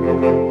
Música